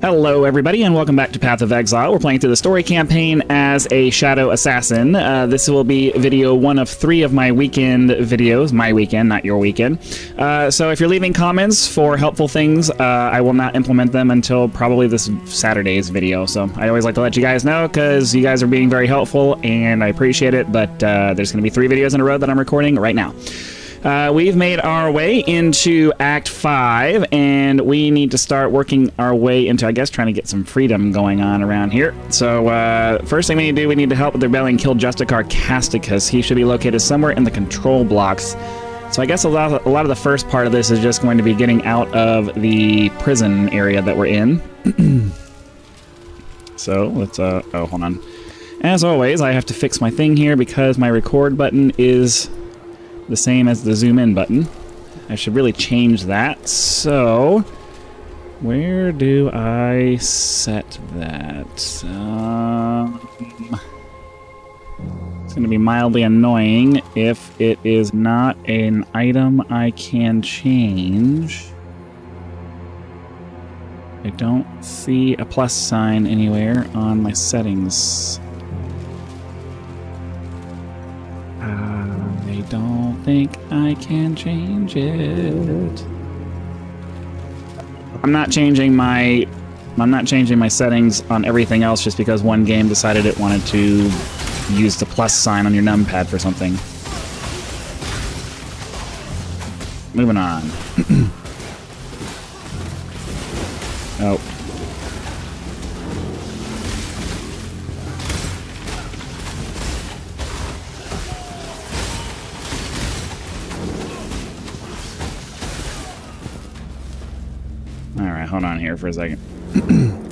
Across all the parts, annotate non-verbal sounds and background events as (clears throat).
Hello, everybody, and welcome back to Path of Exile. We're playing through the story campaign as a Shadow Assassin. Uh, this will be video one of three of my weekend videos. My weekend, not your weekend. Uh, so if you're leaving comments for helpful things, uh, I will not implement them until probably this Saturday's video. So I always like to let you guys know because you guys are being very helpful, and I appreciate it, but uh, there's going to be three videos in a row that I'm recording right now. Uh, we've made our way into Act 5, and we need to start working our way into, I guess, trying to get some freedom going on around here. So, uh, first thing we need to do, we need to help with the rebellion kill Justicar Casticus. He should be located somewhere in the control blocks. So I guess a lot, of, a lot of the first part of this is just going to be getting out of the prison area that we're in. (clears throat) so, let's, uh, oh, hold on. As always, I have to fix my thing here because my record button is the same as the zoom in button. I should really change that. So, where do I set that? Um, it's going to be mildly annoying if it is not an item I can change. I don't see a plus sign anywhere on my settings. Think I can change it. I'm not changing my I'm not changing my settings on everything else just because one game decided it wanted to use the plus sign on your numpad for something. (clears throat) Moving on. (clears throat) On here for a second. (clears throat)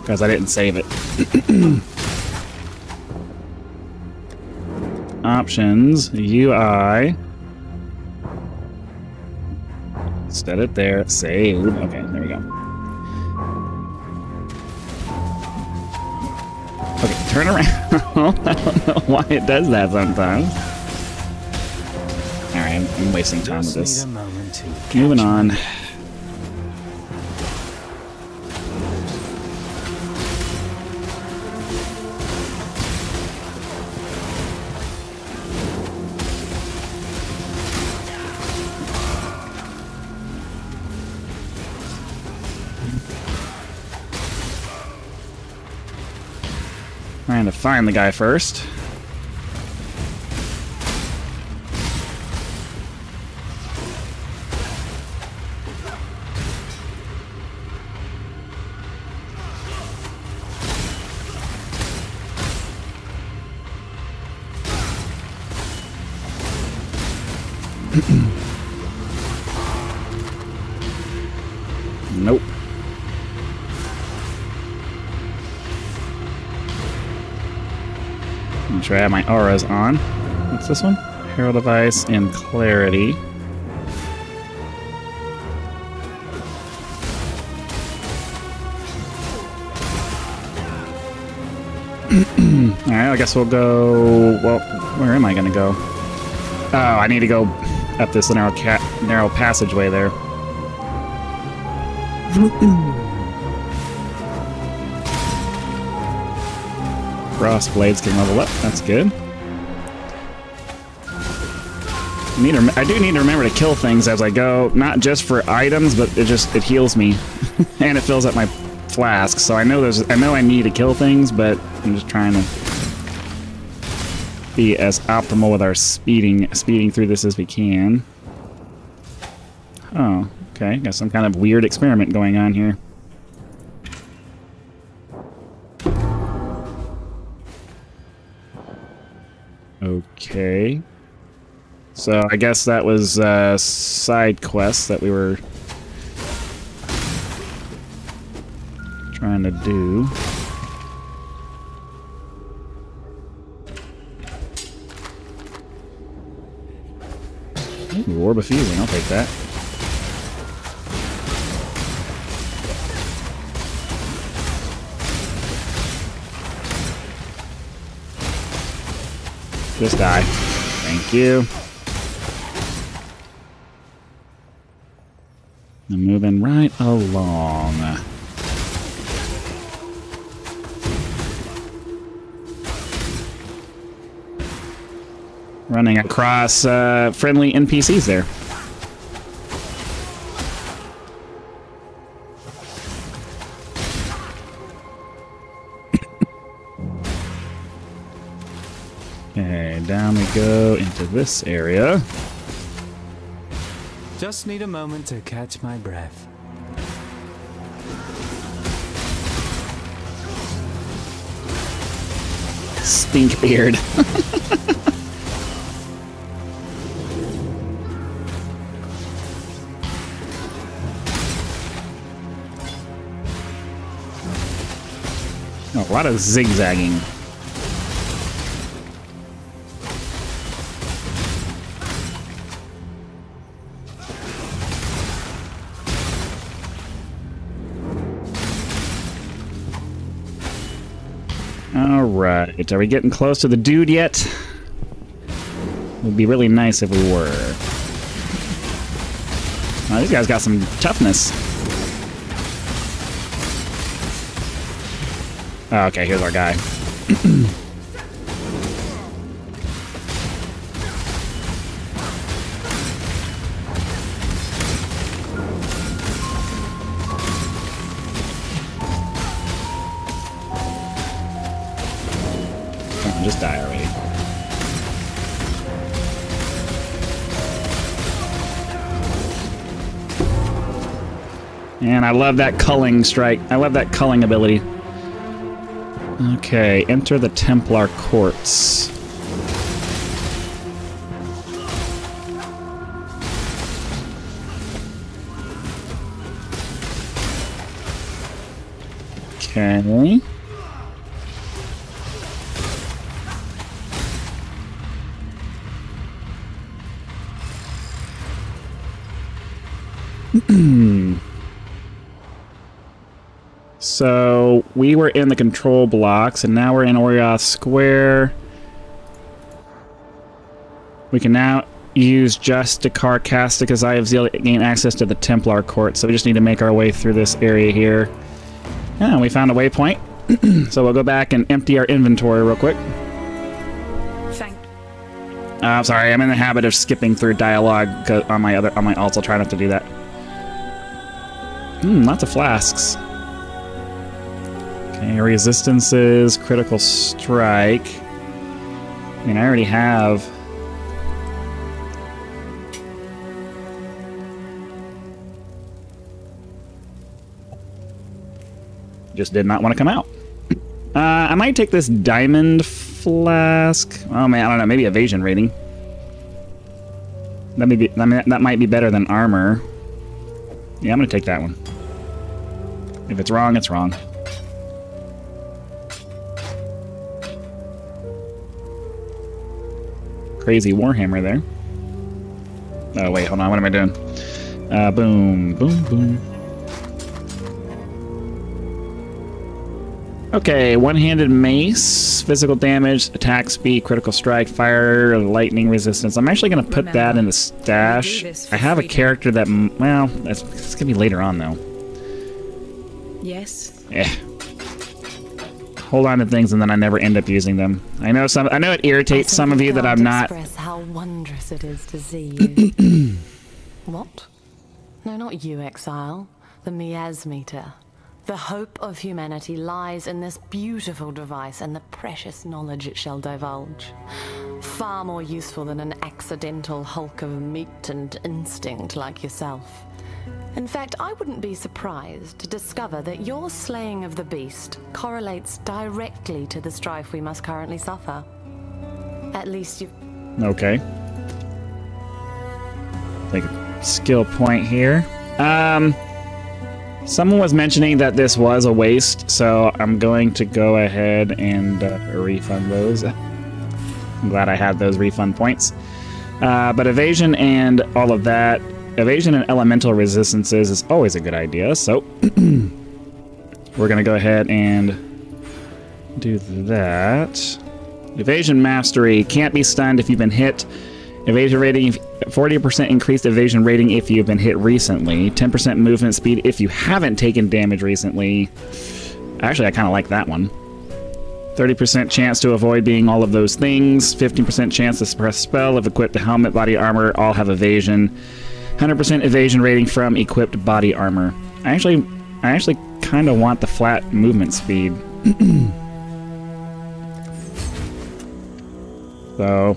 Because I didn't save it. (clears throat) Options, UI. Set it there. Save. Okay, there we go. Okay, turn around. (laughs) I don't know why it does that sometimes. Alright, I'm, I'm wasting time with this. Moving on. Find the guy first. (clears throat) sure I have my auras on. What's this one? Herald of Ice and Clarity. (clears throat) Alright, I guess we'll go... Well, where am I going to go? Oh, I need to go up this narrow, narrow passageway there. (clears throat) Frost blades can level up. That's good. Need I do need to remember to kill things as I go, not just for items, but it just it heals me, (laughs) and it fills up my flask. So I know there's I know I need to kill things, but I'm just trying to be as optimal with our speeding speeding through this as we can. Oh, okay. Got some kind of weird experiment going on here. Okay. So I guess that was a side quest that we were trying to do. Ooh, Orb of Fusing, I'll take that. Just die. Thank you. I'm moving right along. Running across uh, friendly NPCs there. Go into this area. Just need a moment to catch my breath. Stink beard. (laughs) Oh, a lot of zigzagging. Alright, are we getting close to the dude yet? It would be really nice if we were. Oh, these guys got some toughness. Oh, okay, here's our guy. (clears throat) I love that culling strike. I love that culling ability. Okay, enter the Templar Courts. Okay. We were in the control blocks, and now we're in Oriath Square. We can now use Justicar Casticus's Eye of Zeal to gain access to the Templar Court. So we just need to make our way through this area here. And we found a waypoint. (clears throat) so we'll go back and empty our inventory real quick. Thank. Uh, I'm sorry, I'm in the habit of skipping through dialogue on my other on my alts. I'll try not to do that. Hmm, lots of flasks. Resistances, critical strike. I mean, I already have... Just did not want to come out. (clears throat) Uh, I might take this diamond flask. Oh man, I don't know. Maybe evasion rating. That may be. I mean, that might be better than armor. Yeah, I'm gonna take that one. If it's wrong, it's wrong. Crazy Warhammer there. Oh, wait, hold on. What am I doing? Uh, boom, boom, boom. Okay, one-handed mace, physical damage, attack speed, critical strike, fire, lightning resistance. I'm actually going to put Remember, that in the stash. I have freedom. a character that, well, it's, it's going to be later on, though. Yes. Yeah. Hold on to things and then I never end up using them. I know some. I know it irritates some of you that I'm not. Express how wondrous it is to see you. (clears throat) what? No, not you, exile. The miasmeter. The hope of humanity lies in this beautiful device and the precious knowledge it shall divulge. Far more useful than an accidental hulk of meat and instinct like yourself. In fact, I wouldn't be surprised to discover that your slaying of the beast correlates directly to the strife we must currently suffer. At least you... Okay. Take a skill point here. Um... Someone was mentioning that this was a waste, so I'm going to go ahead and uh, refund those. (laughs) I'm glad I had those refund points. Uh, but evasion and all of that Evasion and elemental resistances is always a good idea, so (clears throat) we're going to go ahead and do that. Evasion Mastery can't be stunned if you've been hit. Evasion rating, 40% increased evasion rating if you've been hit recently. 10% movement speed if you haven't taken damage recently. Actually, I kind of like that one. 30% chance to avoid being all of those things. 15% chance to suppress spell if equipped to helmet, body armor, all have evasion. 100% evasion rating from equipped body armor. I actually, I actually kind of want the flat movement speed. (clears throat) so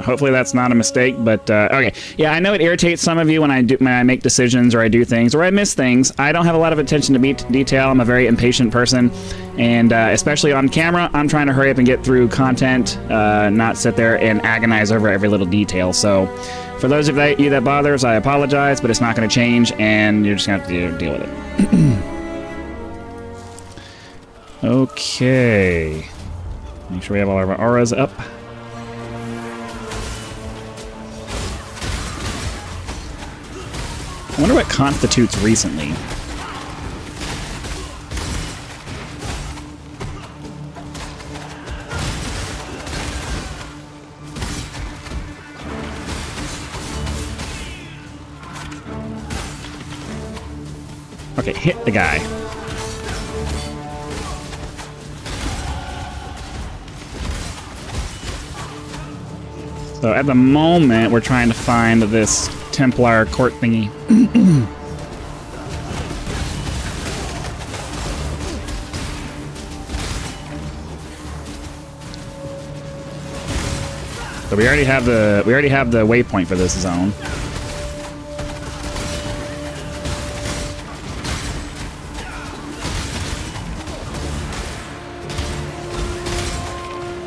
hopefully that's not a mistake, but uh, okay. Yeah, I know it irritates some of you when I do when I make decisions or I do things or I miss things. I don't have a lot of attention to detail. I'm a very impatient person, and uh, especially on camera, I'm trying to hurry up and get through content, uh, not sit there and agonize over every little detail. So, for those of you that bothers, I apologize, but it's not going to change, and you're just going to have to deal with it. (clears throat) okay. Make sure we have all our auras up. I wonder what constitutes recently. Okay, hit the guy. So at the moment, we're trying to find this Templar court thingy. (clears throat) so we already have the we already have the waypoint for this zone.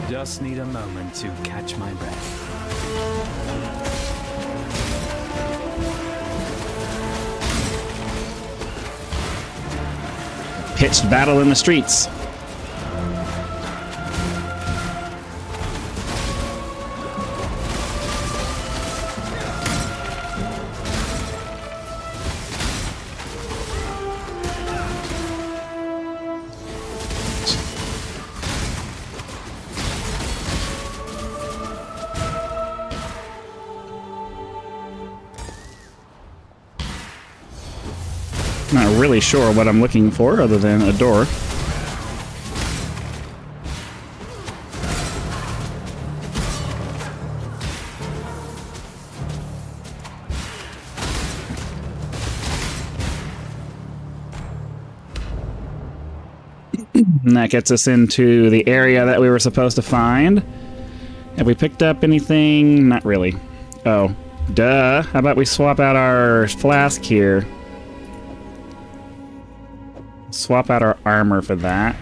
Just need a moment to catch my breath. Pitched battle in the streets. Sure what I'm looking for other than a door. And that gets us into the area that we were supposed to find. Have we picked up anything? Not really. Oh, duh. How about we swap out our flask here? Swap out our armor for that.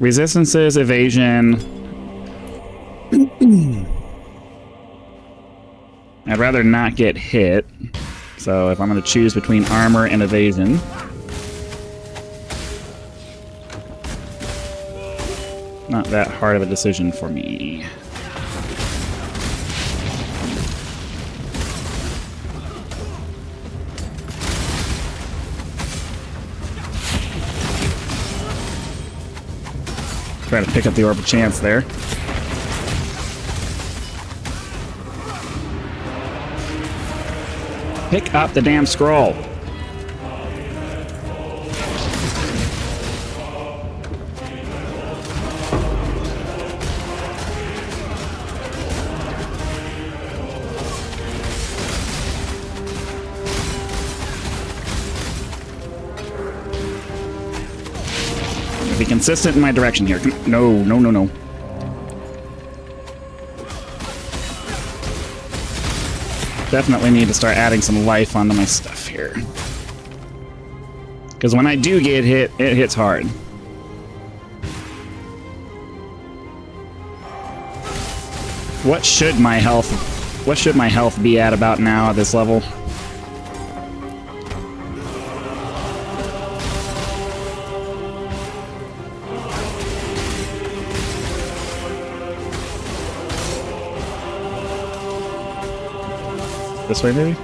Resistances, evasion. (clears throat) I'd rather not get hit. So if I'm going to choose between armor and evasion. Not that hard of a decision for me. Try to pick up the Orb of Chance there. Pick up the damn scroll. Consistent in my direction here. No, no, no, no. Definitely need to start adding some life onto my stuff here. Because when I do get hit, it hits hard. What should my health... What should my health be at about now at this level? this way, maybe?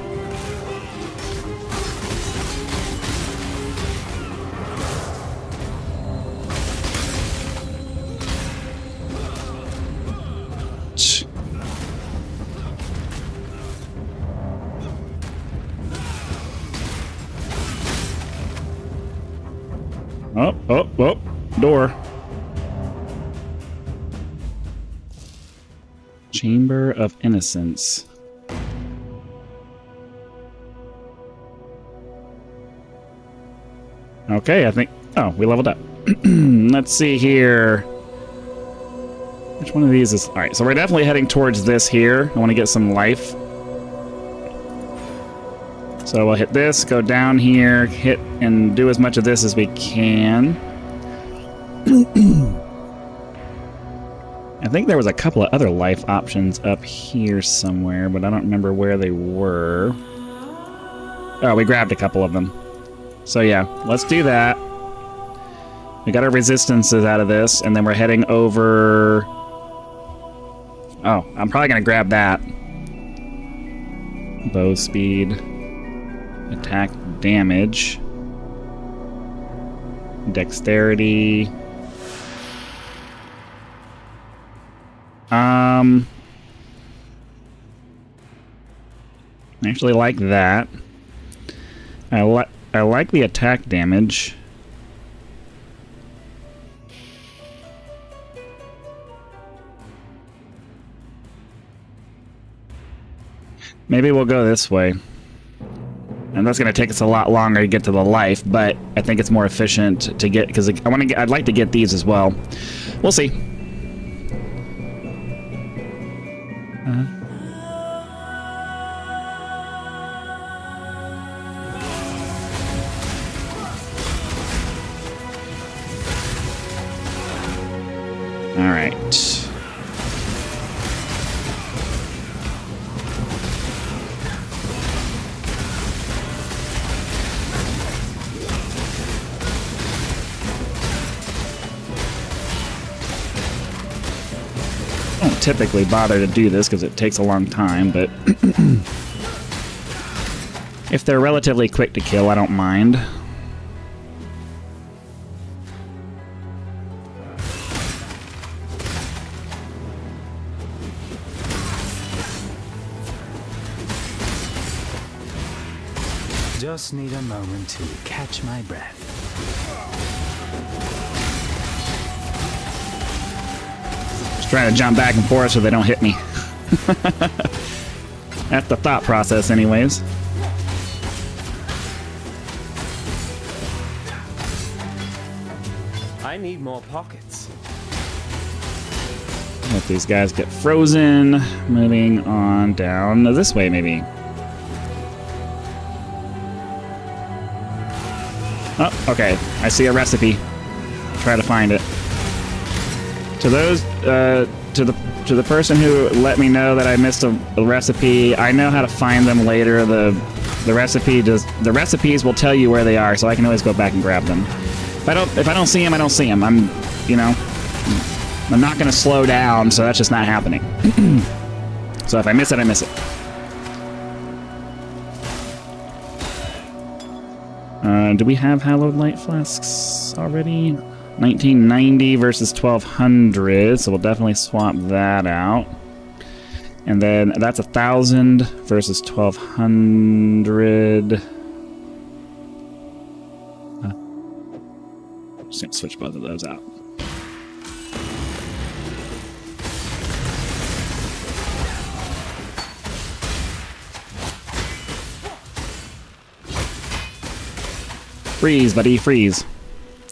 Up, up, up. Door. Chamber of Innocence. Okay, I think... Oh, we leveled up. (clears throat) Let's see here. Which one of these is... Alright, so we're definitely heading towards this here. I want to get some life. So we'll hit this, go down here, hit and do as much of this as we can. (clears throat) I think there was a couple of other life options up here somewhere, but I don't remember where they were. Oh, we grabbed a couple of them. So yeah, let's do that. We got our resistances out of this, and then we're heading over... Oh, I'm probably going to grab that. Bow speed. Attack damage. Dexterity. Um... I actually like that. I like I like the attack damage. Maybe we'll go this way. And that's going to take us a lot longer to get to the life, but I think it's more efficient to get because I want to. I'd like to get these as well. We'll see. Typically bother to do this because it takes a long time, but (clears throat) if they're relatively quick to kill, I don't mind. Just need a moment to catch my breath. Trying to jump back and forth so they don't hit me. (laughs) That's the thought process anyways. I need more pockets. Let these guys get frozen. Moving on down this way, maybe. Oh, okay. I see a recipe. Try to find it. To those, uh, to the to the person who let me know that I missed a, a, recipe, I know how to find them later. The the recipe does the recipes will tell you where they are, so I can always go back and grab them. If I don't if I don't see them, I don't see them. I'm, you know, I'm not gonna slow down, so that's just not happening. (clears throat) so if I miss it, I miss it. Uh, do we have hallowed life flasks already? 1990 versus 1200, so we'll definitely swap that out. And then that's a thousand versus 1200. Uh, just gonna switch both of those out. Freeze, buddy, freeze.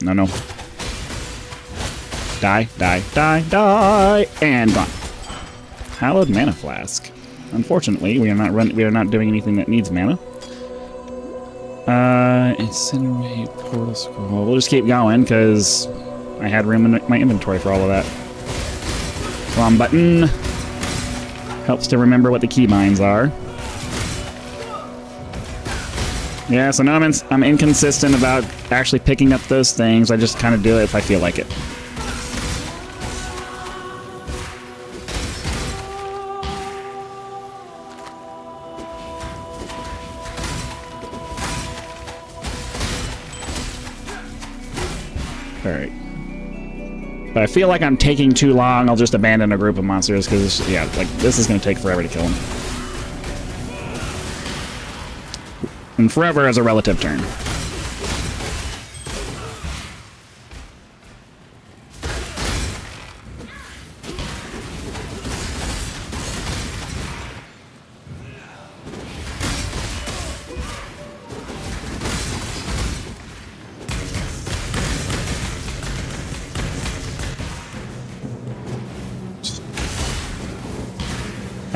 No, no. Die, die, die, die, and gone. Hallowed mana flask. Unfortunately, we are not run we are not doing anything that needs mana. Uh, incinerate portal scroll. We'll just keep going because I had room in my inventory for all of that. Wrong button. Helps to remember what the keybinds are. Yeah, so now I'm, in, I'm inconsistent about actually picking up those things. I just kind of do it if I feel like it. But I feel like I'm taking too long, I'll just abandon a group of monsters, because, yeah, like, this is going to take forever to kill them. And forever is a relative term.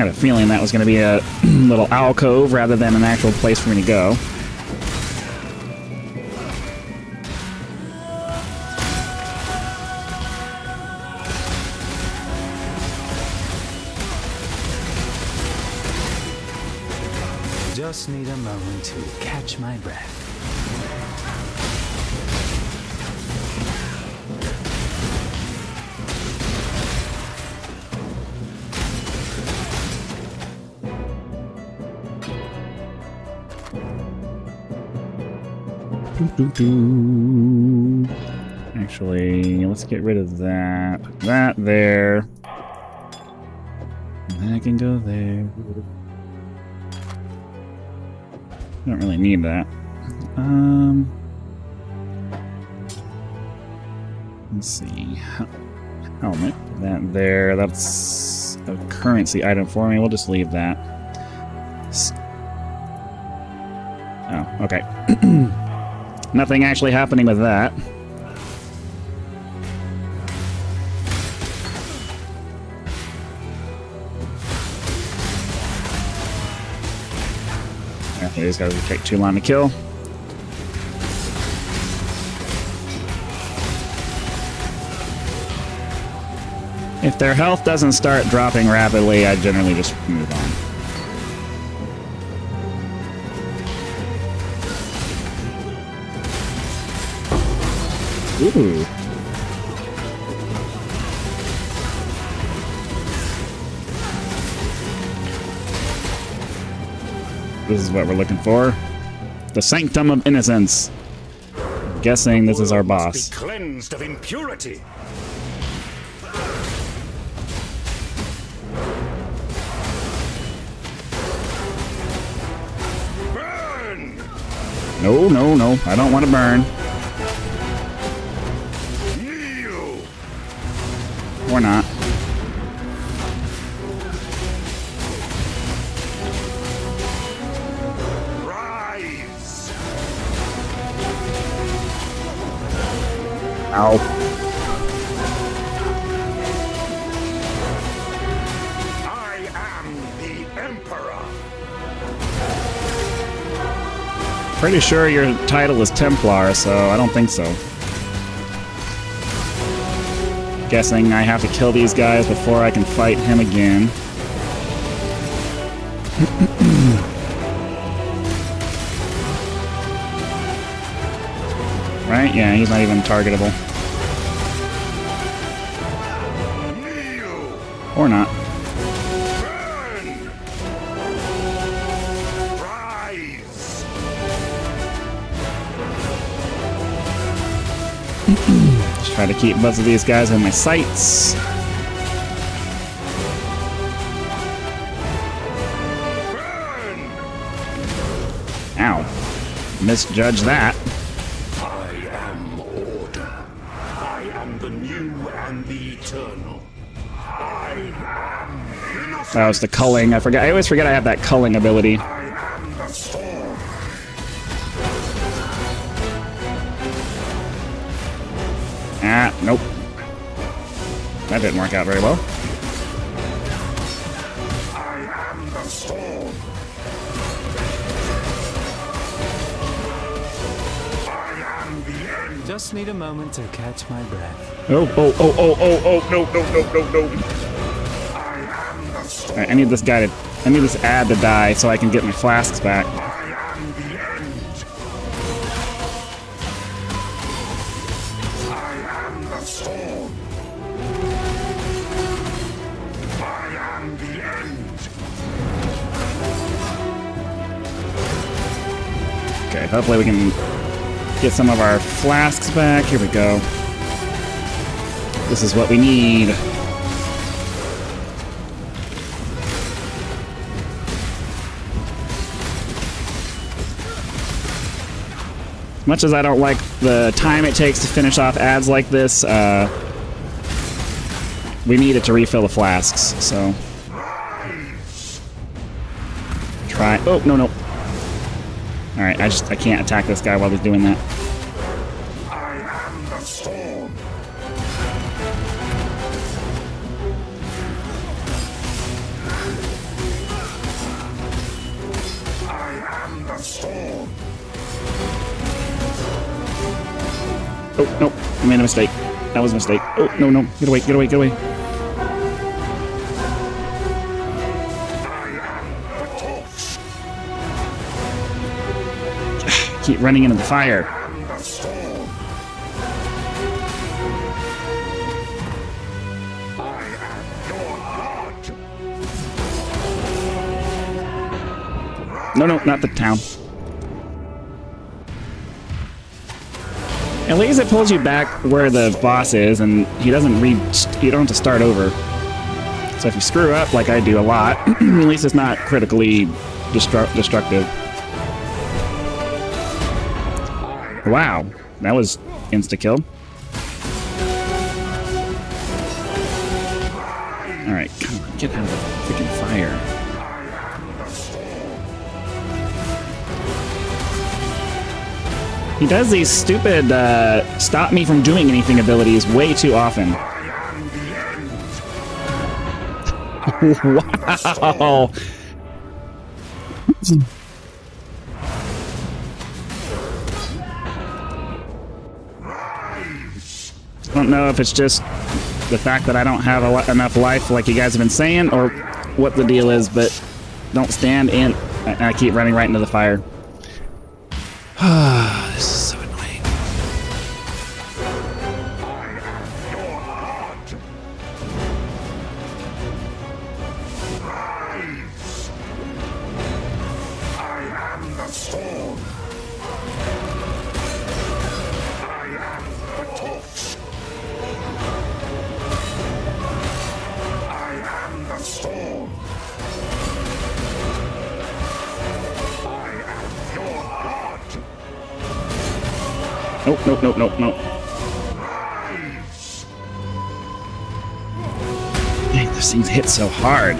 Had a feeling that was going to be a (clears throat) little alcove rather than an actual place for me to go. Actually, let's get rid of that. Put that there. And that can go there. Don't really need that. Um, let's see. Helmet. That there. That's a currency item for me. We'll just leave that. Oh, okay. (clears throat) Nothing actually happening with that. Okay, these guys will take too long to kill. If their health doesn't start dropping rapidly, I generally just move on. Ooh. This is what we're looking for. The Sanctum of Innocence. guessing this is our boss. Be cleansed of impurity. Burn! No, no, no. I don't want to burn. Sure your title is Templar, so I don't think so. Guessing I have to kill these guys before I can fight him again. (coughs) right? Yeah, he's not even targetable. Or not. Try to keep both of these guys in my sights. Ow. Misjudged that. I am order. I am the new and the eternal. I am. That was the culling. I forgot. I always forget I have that culling ability. Nope. That didn't work out very well. I am the storm. I am the end. Just need a moment to catch my breath. Oh, oh, oh, oh, oh, oh, no, no, no, no, no. I am the storm. Alright, I need this guy to. I need this ad to die so I can get my flasks back. Hopefully we can get some of our flasks back. Here we go. This is what we need. Much as I don't like the time it takes to finish off ads like this, uh, we need it to refill the flasks, so. Try. Oh, no, no. Alright, I just I can't attack this guy while he's doing that. I am the storm. I am the storm. Oh, no, I made a mistake. That was a mistake. Oh, no, no. Get away, get away, get away. Keep running into the fire. No, no, not the town. At least it pulls you back where the boss is, and he doesn't re. You don't have to start over. So if you screw up, like I do a lot, (clears throat) at least it's not critically destru destructive. Wow, that was insta kill. All right, come on, get out of the freaking fire. He does these stupid uh, stop me from doing anything abilities way too often. (laughs) wow. (laughs) I don't know if it's just the fact that I don't have enough life like you guys have been saying or what the deal is, but don't stand in. I keep running right into the fire. (sighs) (sighs) (sighs) Nope, nope, nope, nope. Dang, those things hit so hard.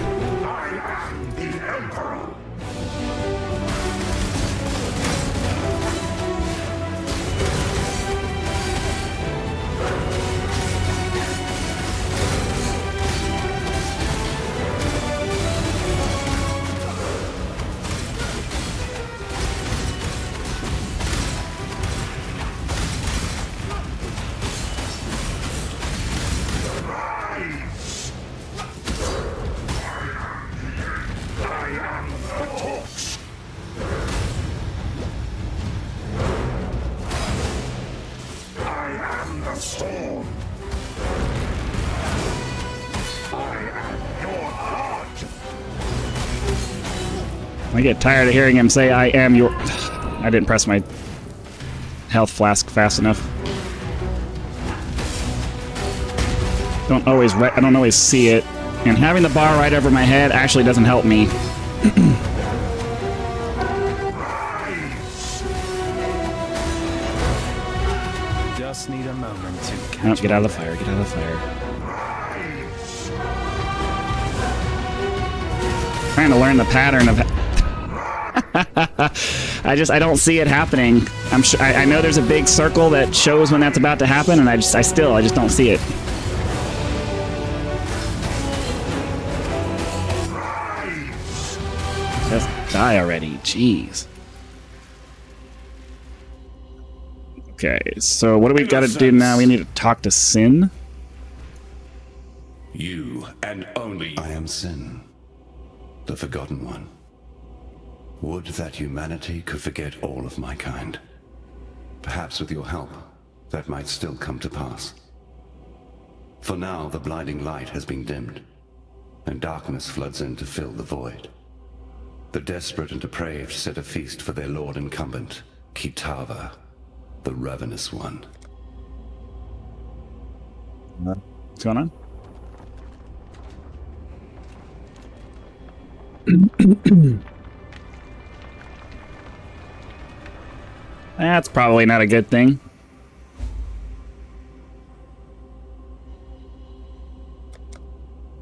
I get tired of hearing him say, I am your... I didn't press my health flask fast enough. Don't always re I don't always see it. And having the bar right over my head actually doesn't help me. (clears throat) Just need a moment to catch No, get out of the fire, get out of the fire. Trying to learn the pattern of... I just, I don't see it happening. I'm sure, I, I know there's a big circle that shows when that's about to happen, and I just, I still, I just don't see it. Just die already, jeez. Okay, so what do we got to do now? We need to talk to Sin. You and only I am Sin, the Forgotten One. Would that humanity could forget all of my kind. Perhaps with your help, that might still come to pass. For now, the blinding light has been dimmed, and darkness floods in to fill the void. The desperate and depraved set a feast for their lord incumbent, Kitava, the Ravenous One. Uh, what's going on? (clears throat) That's probably not a good thing.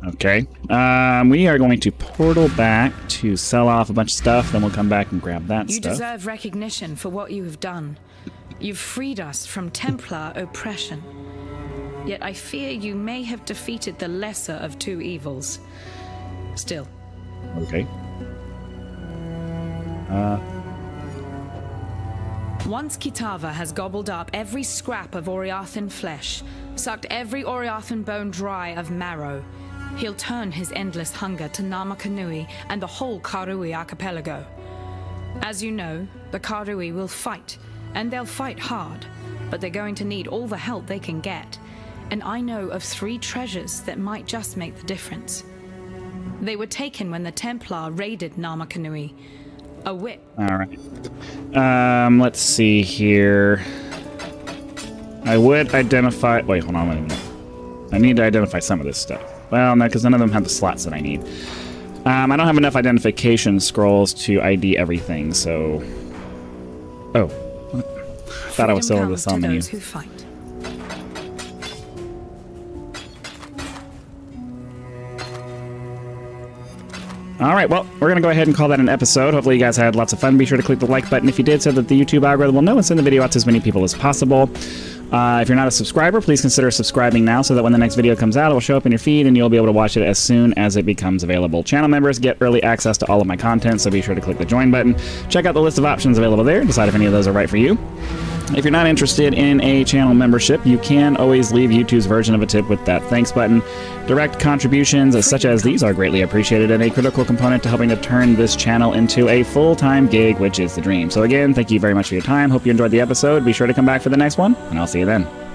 Okay. Um, we are going to portal back to sell off a bunch of stuff, then we'll come back and grab that You stuff. deserve recognition for what you have done. You've freed us from Templar oppression. Yet I fear you may have defeated the lesser of two evils. Still, Okay. Uh, Once Kitava has gobbled up every scrap of Oriathan flesh, sucked every Oriathan bone dry of marrow, he'll turn his endless hunger to Namakanui and the whole Karui archipelago. As you know, the Karui will fight, and they'll fight hard, but they're going to need all the help they can get. And I know of three treasures that might just make the difference. They were taken when the Templar raided Namakanui. A whip. All right. Um, let's see here. I would identify. Wait, hold on. Wait a minute. I need to identify some of this stuff. Well, no, because none of them have the slots that I need. Um, I don't have enough identification scrolls to ID everything, so. Oh. I thought I was still in the song menu. who fight. All right, well, we're going to go ahead and call that an episode. Hopefully, you guys had lots of fun. Be sure to click the like button if you did so that the YouTube algorithm will know and send the video out to as many people as possible. Uh, if you're not a subscriber, please consider subscribing now so that when the next video comes out, it will show up in your feed and you'll be able to watch it as soon as it becomes available. Channel members get early access to all of my content, so be sure to click the join button. Check out the list of options available there, decide if any of those are right for you. If you're not interested in a channel membership, you can always leave YouTube's version of a tip with that thanks button. Direct contributions uh, such as these are greatly appreciated and a critical component to helping to turn this channel into a full-time gig, which is the dream. So again, thank you very much for your time. Hope you enjoyed the episode. Be sure to come back for the next one, and I'll see you then.